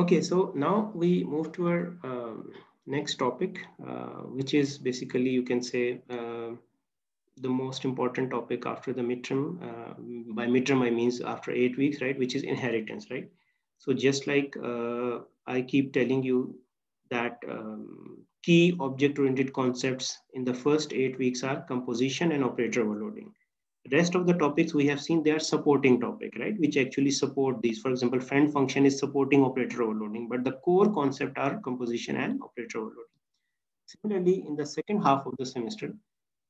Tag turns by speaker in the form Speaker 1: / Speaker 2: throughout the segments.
Speaker 1: Okay, so now we move to our um, next topic, uh, which is basically you can say uh, the most important topic after the midterm. Uh, by midterm, I means after eight weeks, right? Which is inheritance, right? So just like uh, I keep telling you that um, key object-oriented concepts in the first eight weeks are composition and operator overloading rest of the topics we have seen they are supporting topic right? Which actually support these. For example friend function is supporting operator overloading but the core concept are composition and operator overloading. Similarly in the second half of the semester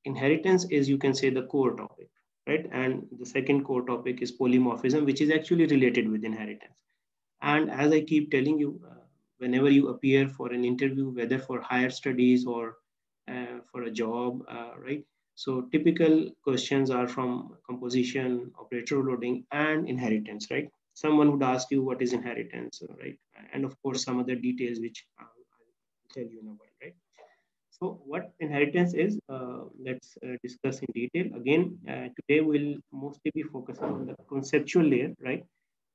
Speaker 1: inheritance is you can say the core topic right? And the second core topic is polymorphism which is actually related with inheritance. And as i keep telling you uh, whenever you appear for an interview whether for higher studies or uh, for a job uh, right so typical questions are from composition, operator loading, and inheritance, right? Someone would ask you what is inheritance, right? And of course, some other details which I'll, I'll tell you in a while, right? So what inheritance is, uh, let's uh, discuss in detail. Again, uh, today we'll mostly be focusing on the conceptual layer, right?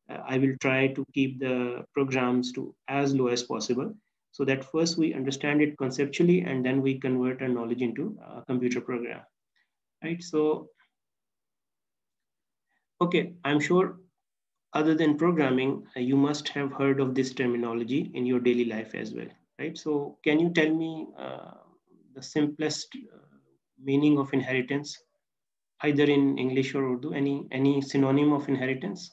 Speaker 1: Uh, I will try to keep the programs to as low as possible so that first we understand it conceptually and then we convert our knowledge into a computer program right? So, okay, I'm sure other than programming, uh, you must have heard of this terminology in your daily life as well, right? So can you tell me uh, the simplest uh, meaning of inheritance, either in English or Urdu, any, any synonym of inheritance?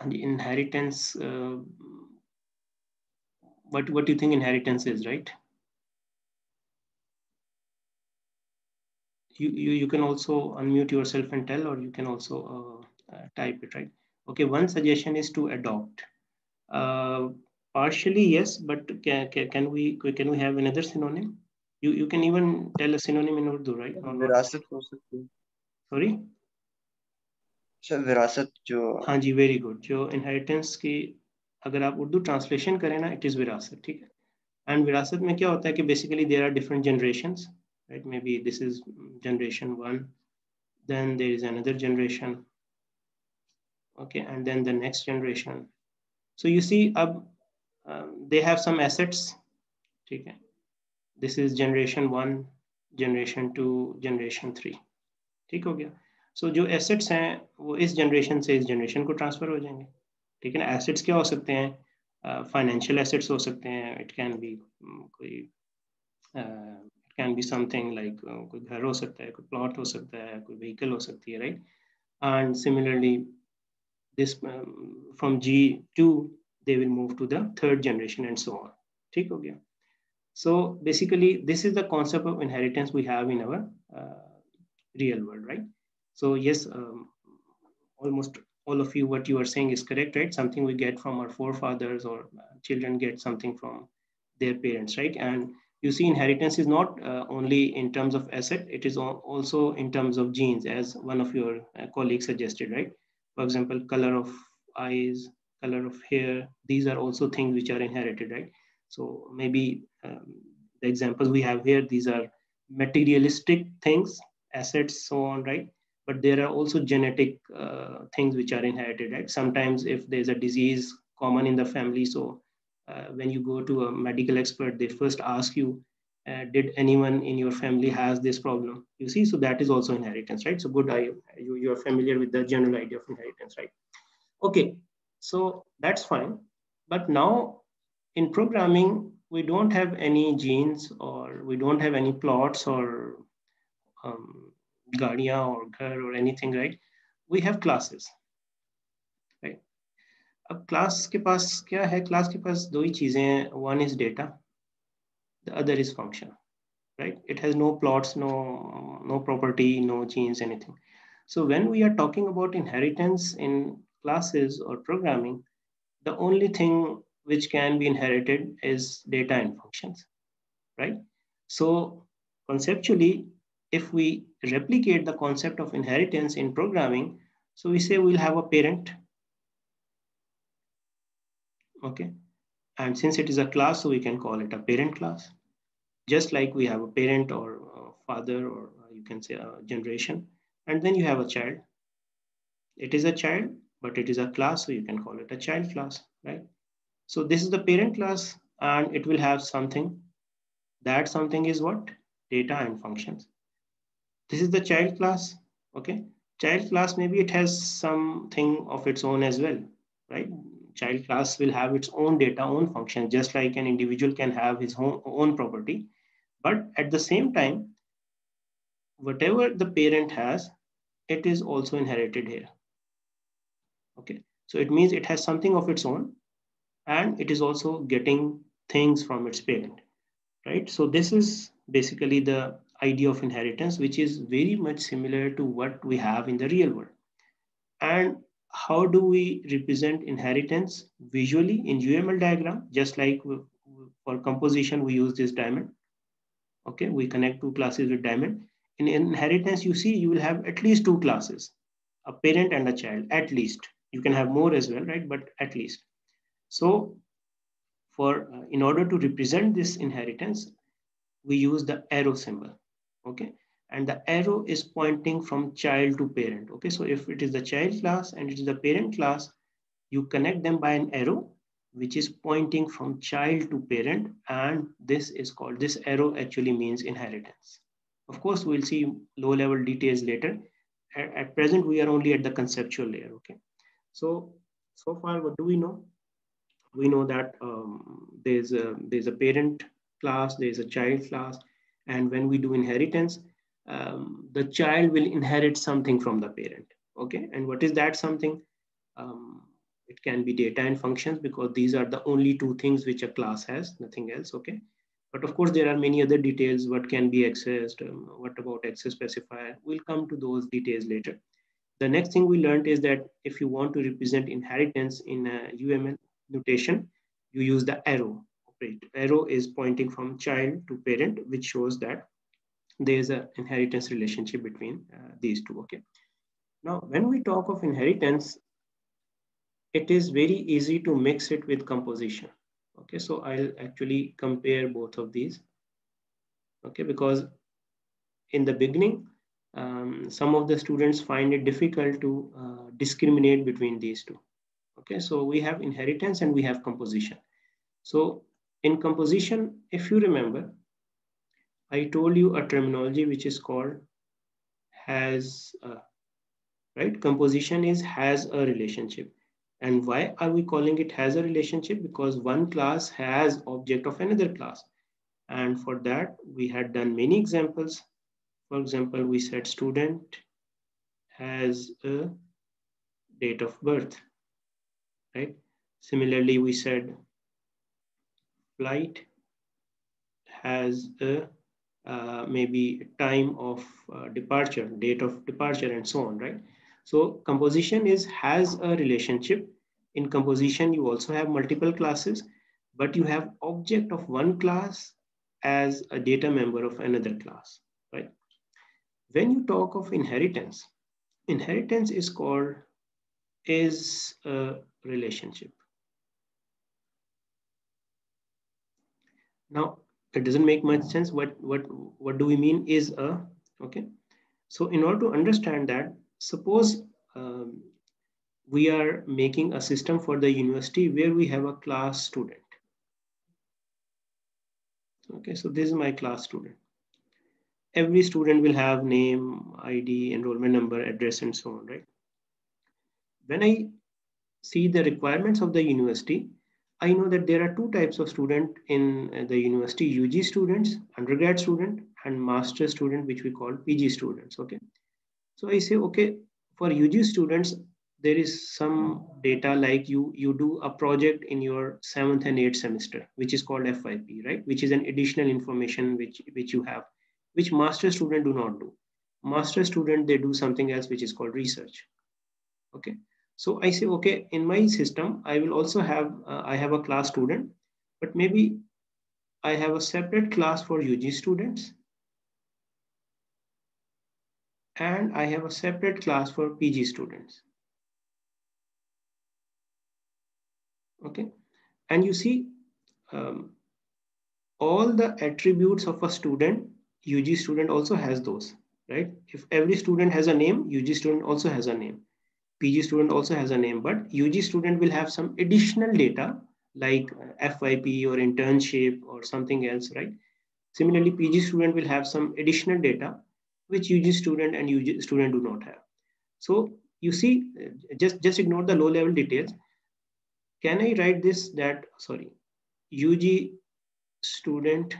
Speaker 1: And inheritance, uh, what, what do you think inheritance is, right? you, you, you can also unmute yourself and tell, or you can also uh, uh, type it, right? Okay, one suggestion is to adopt. Uh, partially, yes, but can, can, can, we can we have another synonym? You, you can even tell a synonym in Urdu, right?
Speaker 2: विरासत हो सकती है
Speaker 1: Sorry?
Speaker 2: Sir विरासत जो
Speaker 1: हाँ जी very good जो inheritance की अगर आप उर्दू ट्रांसलेशन करें ना इट इज़ विरासत ठीक है एंड विरासत में क्या होता है कि basically there are different generations right? Maybe this is generation one, then there is another generation, okay, and then the next generation. So you see, um, they have some assets, okay? This is generation one, generation two, generation three, ठीक हो गया सो so, जो assets हैं वो इस generation से इस generation को ट्रांसफर हो जाएंगे ठीक है ना एसेट्स क्या हो सकते हैं फाइनेंशियल uh, एसेट्स हो सकते हैं इट कैन बी कोई uh, can be something like कोई घर हो सकता है कोई प्लॉट हो सकता है कोई व्हीकल हो सकती है right and similarly this um, from G2 they will move to the third generation and so on ठीक हो गया so basically this is the concept of inheritance we have in our uh, real world right so yes um, almost all of you what you are saying is correct right something we get from our forefathers or uh, children get something from their parents right and you see inheritance is not uh, only in terms of asset, it is also in terms of genes, as one of your uh, colleagues suggested, right? For example, color of eyes, color of hair, these are also things which are inherited, right? So maybe um, the examples we have here, these are materialistic things, assets, so on, right? But there are also genetic uh, things which are inherited, right? Sometimes if there's a disease common in the family, so when you go to a medical expert, they first ask you, uh, did anyone in your family has this problem? You see, so that is also inheritance, right? So good, I, you, you are familiar with the general idea of inheritance, right? Okay, so that's fine. But now in programming, we don't have any genes or we don't have any plots or um, or Ghar or anything, right? We have classes. अब class के पास क्या है class के पास दो ही चीजें हैं one is data the other is function right it has no plots no no property no genes anything so when we are talking about inheritance in classes or programming the only thing which can be inherited is data and functions right so conceptually if we replicate the concept of inheritance in programming so we say we'll have a parent okay and since it is a class so we can call it a parent class just like we have a parent or a father or uh, you can say a generation and then you have a child it is a child but it is a class, so you can call it a child class, right? So this is the parent class and it will have something. That something is what? Data and functions. This is the child class, okay? Child class, maybe it has something of its own as well, right? Child class will have its own data, own function, just like an individual can have his own, own property. But at the same time, whatever the parent has, it is also inherited here. Okay, so it means it has something of its own and it is also getting things from its parent, right? So this is basically the idea of inheritance, which is very much similar to what we have in the real world. And how do we represent inheritance visually in UML diagram? Just like for composition, we use this diamond. Okay, we connect two classes with diamond in inheritance, you see, you will have at least two classes, a parent and a child, at least. You can have more as well, right? But at least. So for uh, in order to represent this inheritance, we use the arrow symbol, okay? And the arrow is pointing from child to parent, okay? So if it is the child class and it is the parent class, you connect them by an arrow, which is pointing from child to parent. And this is called, this arrow actually means inheritance. Of course, we'll see low level details later. At, at present, we are only at the conceptual layer, okay? So, so far, what do we know? We know that um, there's, a, there's a parent class, there's a child class, and when we do inheritance, um, the child will inherit something from the parent, okay? And what is that something? Um, it can be data and functions because these are the only two things which a class has, nothing else, okay? But of course, there are many other details, what can be accessed, um, what about access specifier. We'll come to those details later. The next thing we learned is that if you want to represent inheritance in a UML notation, you use the arrow. Right? Arrow is pointing from child to parent, which shows that there is an inheritance relationship between uh, these two. Okay. Now, when we talk of inheritance, it is very easy to mix it with composition. Okay, so I'll actually compare both of these. Okay, because in the beginning, um, some of the students find it difficult to uh, discriminate between these two. Okay, so we have inheritance and we have composition. So in composition, if you remember, I told you a terminology which is called has, a, right? Composition is has a relationship. And why are we calling it has a relationship? Because one class has object of another class. And for that, we had done many examples. For example, we said student has a date of birth, right? Similarly, we said flight has a uh, maybe time of uh, departure, date of departure, and so on, right? So composition is has a relationship. In composition, you also have multiple classes, but you have object of one class as a data member of another class, right? When you talk of inheritance, inheritance is called is a relationship. Now, it doesn't make much sense. What, what, what do we mean is a, okay? So in order to understand that, suppose um, we are making a system for the university where we have a class student. Okay, so this is my class student. Every student will have name, ID, enrollment number, address, and so on, right? When I see the requirements of the university, I know that there are two types of student in uh, the university, UG students, undergrad student, and master student, which we call PG students, okay? So I say, okay, for UG students, there is some data like you, you do a project in your seventh and eighth semester, which is called FYP, right? Which is an additional information which, which you have, which master student do not do. Master student, they do something else, which is called research. Okay. So I say, okay, in my system, I will also have, uh, I have a class student, but maybe I have a separate class for UG students and I have a separate class for PG students. Okay, and you see um, all the attributes of a student, UG student also has those, right? If every student has a name, UG student also has a name. PG student also has a name, but UG student will have some additional data like uh, FYP or internship or something else, right? Similarly, PG student will have some additional data which UG student and UG student do not have. So you see, uh, just, just ignore the low level details. Can I write this that, sorry, UG student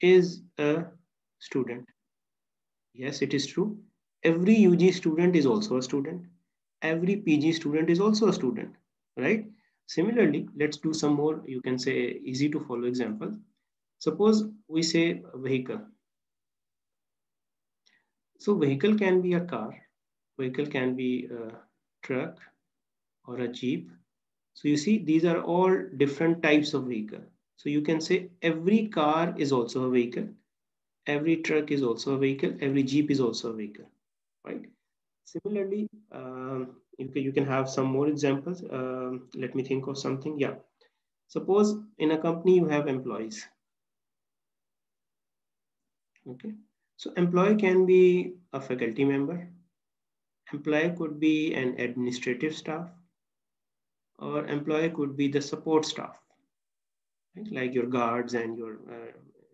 Speaker 1: is a student. Yes, it is true. Every UG student is also a student. Every PG student is also a student, right? Similarly, let's do some more, you can say easy to follow example. Suppose we say vehicle. So vehicle can be a car, vehicle can be a truck or a jeep. So you see, these are all different types of vehicle. So you can say every car is also a vehicle. Every truck is also a vehicle. Every Jeep is also a vehicle, right? Similarly, um, you, can, you can have some more examples. Um, let me think of something. Yeah. Suppose in a company you have employees. Okay. So employee can be a faculty member. Employee could be an administrative staff or employee could be the support staff right? like your guards and your uh,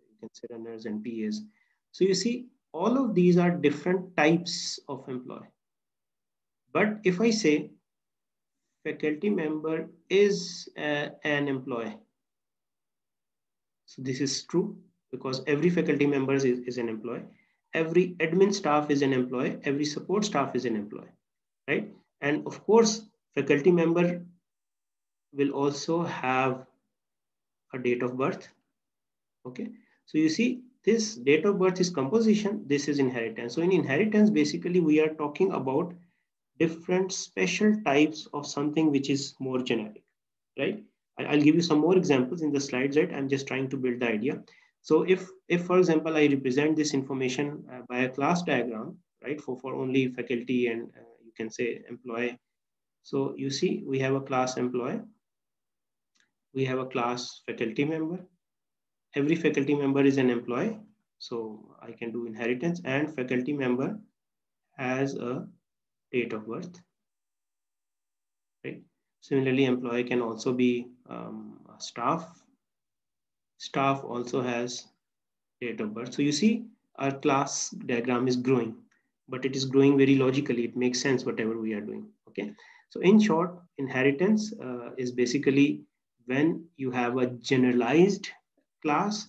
Speaker 1: you can say runners and PAs. So you see, all of these are different types of employee. But if I say faculty member is uh, an employee, so this is true because every faculty member is, is an employee. Every admin staff is an employee. Every support staff is an employee, right? And of course, faculty member will also have a date of birth. Okay, so you see this date of birth is composition, this is inheritance. So in inheritance, basically we are talking about different special types of something which is more generic, right? I'll give you some more examples in the slides, right? I'm just trying to build the idea. So if, if for example, I represent this information uh, by a class diagram, right, for, for only faculty and uh, you can say employee. So you see, we have a class employee we have a class faculty member. Every faculty member is an employee. So I can do inheritance and faculty member has a date of birth. Right. Similarly, employee can also be um, staff. Staff also has date of birth. So you see our class diagram is growing, but it is growing very logically. It makes sense whatever we are doing. Okay. So in short, inheritance uh, is basically when you have a generalized class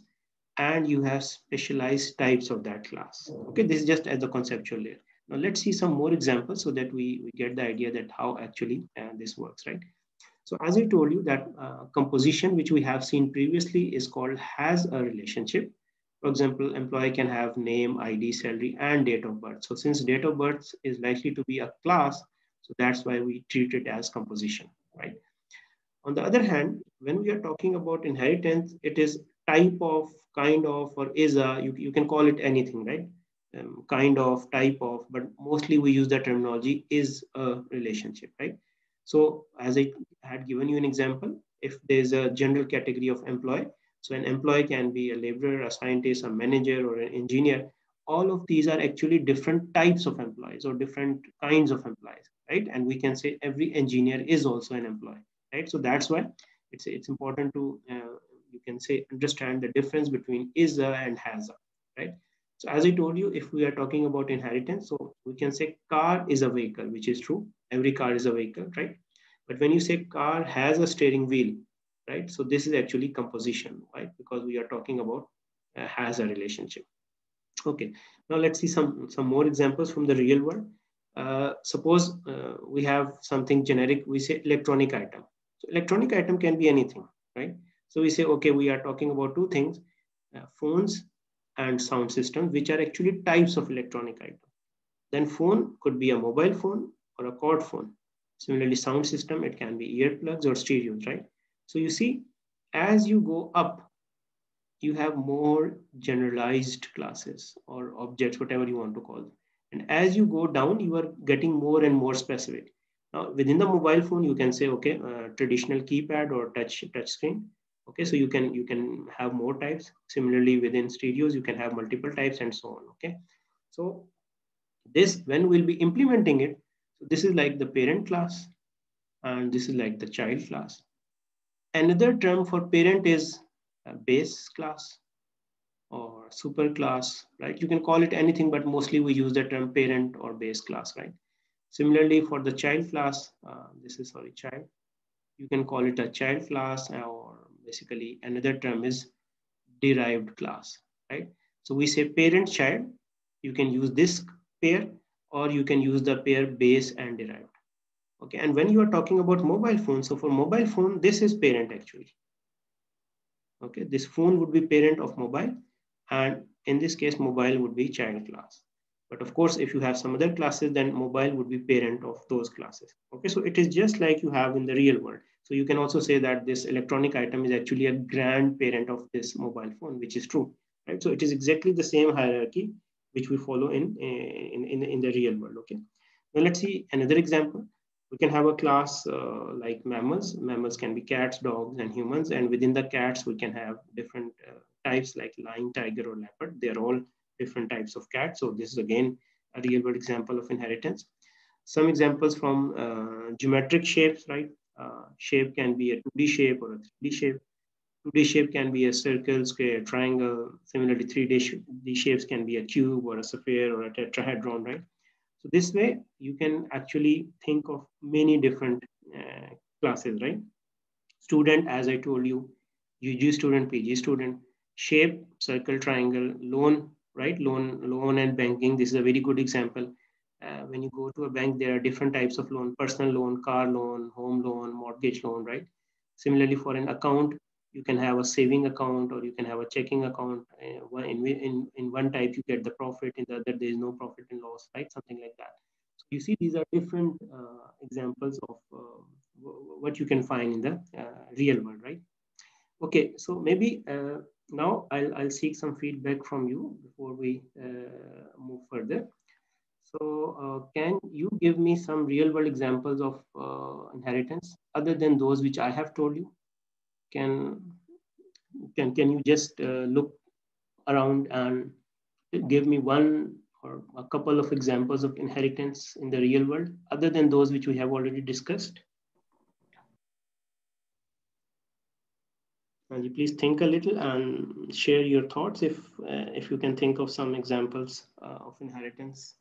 Speaker 1: and you have specialized types of that class. Okay, this is just as a conceptual layer. Now let's see some more examples so that we, we get the idea that how actually uh, this works, right? So as I told you that uh, composition, which we have seen previously is called has a relationship. For example, employee can have name, ID, salary, and date of birth. So since date of birth is likely to be a class, so that's why we treat it as composition, right? On the other hand, when we are talking about inheritance, it is type of, kind of, or is a, you, you can call it anything, right? Um, kind of, type of, but mostly we use the terminology is a relationship, right? So as I had given you an example, if there's a general category of employee, so an employee can be a laborer, a scientist, a manager, or an engineer. All of these are actually different types of employees or different kinds of employees, right? And we can say every engineer is also an employee right? So that's why it's it's important to uh, you can say understand the difference between is a and has a, right? So as I told you, if we are talking about inheritance, so we can say car is a vehicle, which is true. Every car is a vehicle, right? But when you say car has a steering wheel, right? So this is actually composition, right? Because we are talking about uh, has a relationship. Okay, now let's see some, some more examples from the real world. Uh, suppose uh, we have something generic, we say electronic item. So electronic item can be anything, right? So we say, okay, we are talking about two things, uh, phones and sound systems, which are actually types of electronic item. Then phone could be a mobile phone or a cord phone. Similarly, sound system, it can be earplugs or stereos, right? So you see, as you go up, you have more generalized classes or objects, whatever you want to call them. And as you go down, you are getting more and more specific. Now, within the mobile phone, you can say, okay, uh, traditional keypad or touch touch screen. Okay, so you can you can have more types. Similarly, within stereos, you can have multiple types and so on. Okay, so this when we'll be implementing it, So this is like the parent class and this is like the child class. Another term for parent is base class or super class, right? You can call it anything, but mostly we use the term parent or base class, right? Similarly, for the child class, uh, this is sorry, child, you can call it a child class or basically another term is derived class, right? So we say parent child, you can use this pair or you can use the pair base and derived. Okay, and when you are talking about mobile phone, so for mobile phone, this is parent actually. Okay, this phone would be parent of mobile and in this case, mobile would be child class. But of course, if you have some other classes, then mobile would be parent of those classes. Okay, so it is just like you have in the real world. So you can also say that this electronic item is actually a grandparent of this mobile phone, which is true, right? So it is exactly the same hierarchy which we follow in, in, in, in the real world, okay? Now let's see another example. We can have a class uh, like mammals. Mammals can be cats, dogs, and humans. And within the cats, we can have different uh, types like lion, tiger, or leopard. They're all different types of cats. So this is again a real world example of inheritance. Some examples from uh, geometric shapes, right? Uh, shape can be a 2D shape or a 3D shape. 2D shape can be a circle, square, triangle. Similarly, 3D sh shapes can be a cube or a sphere or a tetrahedron, right? So this way, you can actually think of many different uh, classes, right? Student, as I told you, UG student, PG student, shape, circle, triangle, loan, right? Loan, loan and banking. This is a very good example. Uh, when you go to a bank, there are different types of loan, personal loan, car loan, home loan, mortgage loan, right? Similarly, for an account, you can have a saving account or you can have a checking account. Uh, in, in, in one type, you get the profit, in the other, there is no profit and loss, right? Something like that. So you see, these are different uh, examples of uh, what you can find in the uh, real world, right? Okay, so maybe uh, now I'll, I'll seek some feedback from you before we move further. So can you give me some real world examples of inheritance other than those which I have told you? can can can you just uh, look around and give me one or a couple of examples of inheritance in the real world other than those which we have already discussed and you please think a little and share your thoughts if uh, if you can think of some examples uh, of inheritance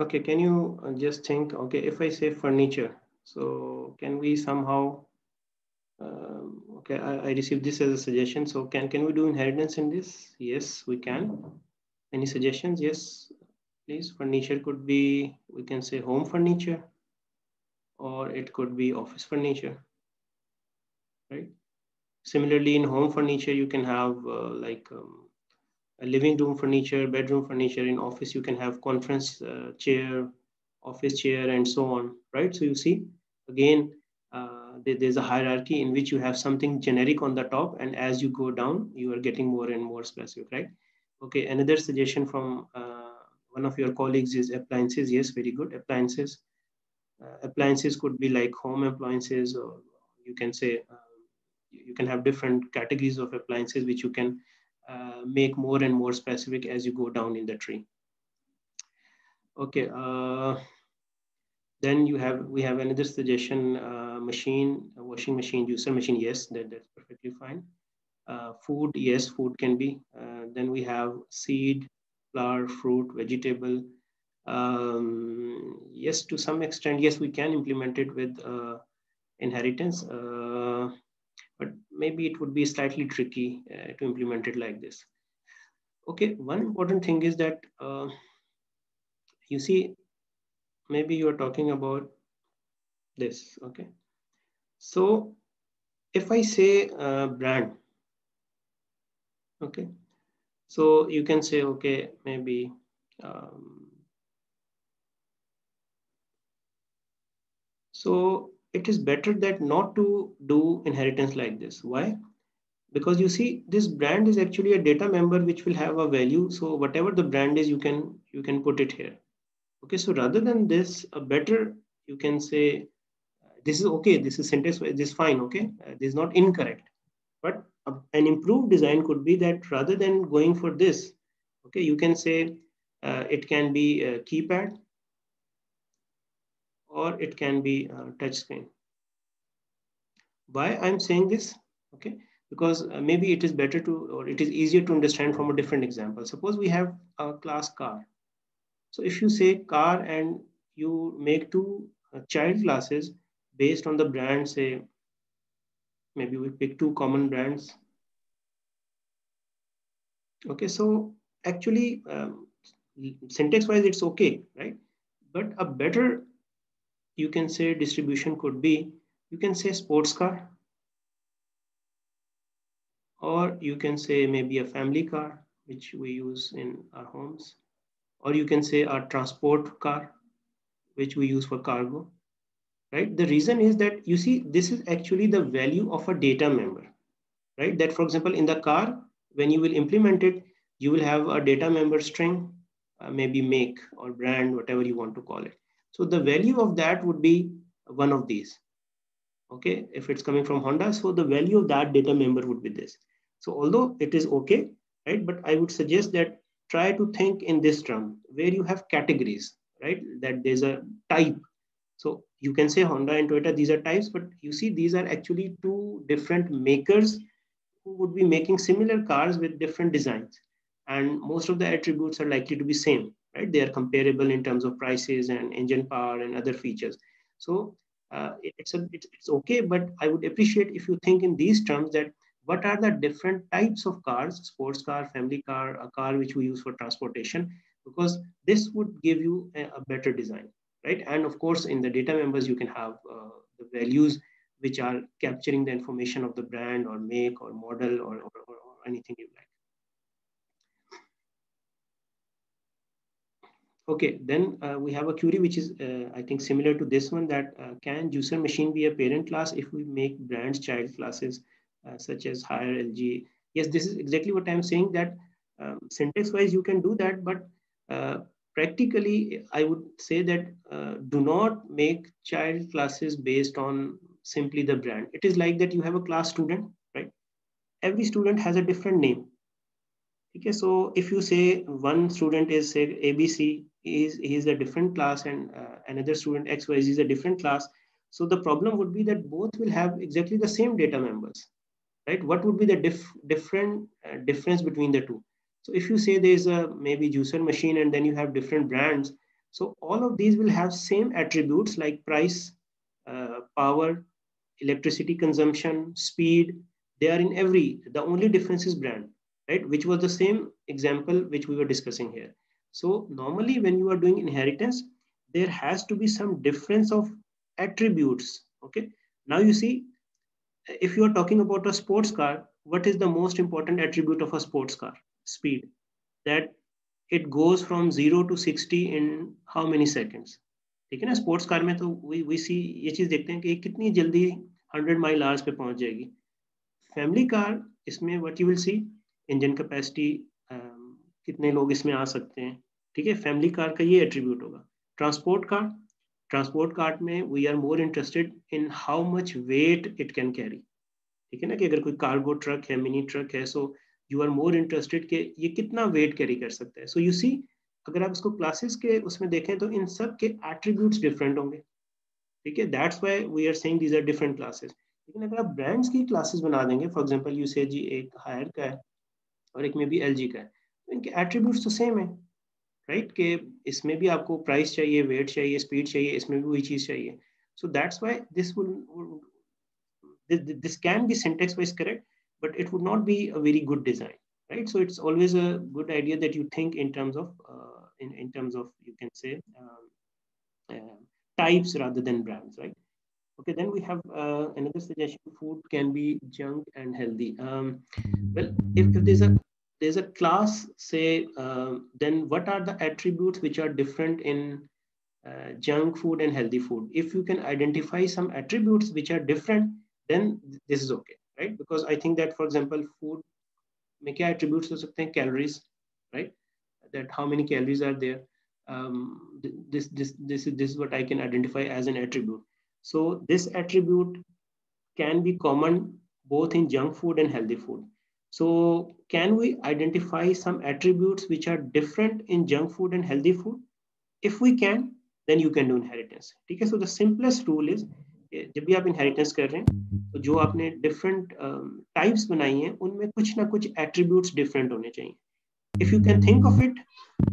Speaker 1: Okay, can you uh, just think, okay, if I say furniture, so can we somehow, um, okay, I, I received this as a suggestion. So can, can we do inheritance in this? Yes, we can. Any suggestions? Yes, please. Furniture could be, we can say home furniture, or it could be office furniture, right? Similarly, in home furniture, you can have uh, like um, living room furniture, bedroom furniture. In office, you can have conference uh, chair, office chair, and so on, right? So you see, again, uh, there's a hierarchy in which you have something generic on the top, and as you go down, you are getting more and more specific, right? Okay, another suggestion from uh, one of your colleagues is appliances. Yes, very good. Appliances. Uh, appliances could be like home appliances, or you can say uh, you can have different categories of appliances which you can uh, make more and more specific as you go down in the tree. Okay, uh, then you have, we have another suggestion, uh, machine, washing machine, juicer machine, yes, that, that's perfectly fine. Uh, food, yes, food can be. Uh, then we have seed, flower, fruit, vegetable. Um, yes, to some extent, yes, we can implement it with inheritance but maybe it would be slightly tricky uh, to implement it like this. Okay, one important thing is that uh, you see, maybe you're talking about this, okay? So if I say uh, brand, okay, so you can say, okay, maybe um, so it is better that not to do inheritance like this. Why? Because you see, this brand is actually a data member which will have a value. So whatever the brand is, you can you can put it here. Okay, so rather than this, a better you can say this is okay. This is syntax. This is fine. Okay, uh, this is not incorrect. But an improved design could be that rather than going for this, okay, you can say uh, it can be a keypad or it can be a touch screen. Why I'm saying this? Okay, because uh, maybe it is better to or it is easier to understand from a different example. Suppose we have a class car. So if you say car and you make two uh, child classes based on the brand, say maybe we pick two common brands. Okay, so actually um, syntax wise it's okay, right? But a better you can say distribution could be you can say sports car or you can say maybe a family car which we use in our homes or you can say a transport car which we use for cargo right? The reason is that you see this is actually the value of a data member right? That for example in the car when you will implement it you will have a data member string uh, maybe make or brand whatever you want to call it so the value of that would be one of these. Okay, if it's coming from Honda, so the value of that data member would be this. So although it is okay, right, but I would suggest that try to think in this term where you have categories, right, that there's a type. So you can say Honda and Toyota, these are types, but you see these are actually two different makers who would be making similar cars with different designs. And most of the attributes are likely to be same right? They are comparable in terms of prices and engine power and other features. So uh, it's, a, it's, okay, but I would appreciate if you think in these terms that what are the different types of cars, sports car, family car, a car which we use for transportation, because this would give you a, a better design, right? And of course, in the data members, you can have uh, the values which are capturing the information of the brand or make or model or, or, or anything you like. Okay, then uh, we have a query which is, uh, I think, similar to this one that uh, can juicer machine be a parent class if we make brands child classes uh, such as Haier LG? Yes, this is exactly what I'm saying that um, syntax wise you can do that, but uh, practically I would say that uh, do not make child classes based on simply the brand. It is like that you have a class student, right? Every student has a different name. Okay, so if you say one student is say ABC, is is a different class and uh, another student xyz is a different class. So the problem would be that both will have exactly the same data members right? What would be the diff, different uh, difference between the two? So if you say there's a maybe juicer machine and then you have different brands so all of these will have same attributes like price uh, power electricity consumption speed. They are in every the only difference is brand right? Which was the same example which we were discussing here so normally when you are doing inheritance, there has to be some difference of attributes. Okay. Now you see, if you are talking about a sports car, what is the most important attribute of a sports car? Speed. That it goes from zero to 60 in how many seconds? ठीक है ना sports car में तो we we सी ये चीज देखते हैं कि कितनी जल्दी 100 माइल आवर्स पे पहुंच जाएगी फैमिली कार इसमें what you will see engine capacity कितने लोग इसमें आ सकते हैं ठीक है फैमिली कार का ये एट्रीब्यूट होगा। ट्रांसपोर्ट कार ट्रांसपोर्ट कार में we are more interested in how much weight it can carry ठीक है ना, कि अगर कोई कार्गो ट्रक है मिनी ट्रक है so you are more interested कि ये कितना वेट कैरी कर सकता है। सो यू सी अगर आप इसको क्लासेस के उसमें देखें तो इन सब के एट्रीब्यूट्स डिफरेंट होंगे। ठीक है that's why we are saying these are different classes लेकिन अगर आप ब्रांड्स की क्लासेस बना देंगे फॉर एग्जांपल यू से जी एक हायर का है और एक में भी एल का है तो इनके एट्रीब्यूट्स तो सेम है। Right right? कि इसमें भी आपको प्राइस चाहिए वेट चाहिए स्पीड चाहिए इसमें भी वही चीज चाहिए so that's why this will this can be syntax wise correct but it would not be a very good design right so it's always a good idea that you think in terms of uh, in, in terms of you can say um, uh, types rather than brands right okay then we have uh, another suggestion food can be junk and healthy um, well if, if there's a there's a class say uh, then what are the attributes which are different in uh, junk food and healthy food. If you can identify some attributes which are different, then this is okay, right? Because I think that, for example, food make attributes to certain calories, right? That how many calories are there. Um, this, this, this, is, this is what I can identify as an attribute. So this attribute can be common both in junk food and healthy food. So can we identify some attributes which are different in junk food and healthy food? If we can, then you can do inheritance. Okay, so the simplest rule is जब भी आप inheritance कर रहे हैं तो जो आपने different types बनाई हैं उनमें कुछ ना कुछ एट्रीब्यूट्स डिफरेंट होने चाहिए if you can think of it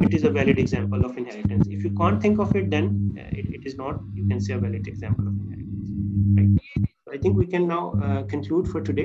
Speaker 1: it is a valid example of inheritance if you can't think of it then uh, it, it is not you can say a valid example of inheritance right i think we can now uh, conclude for today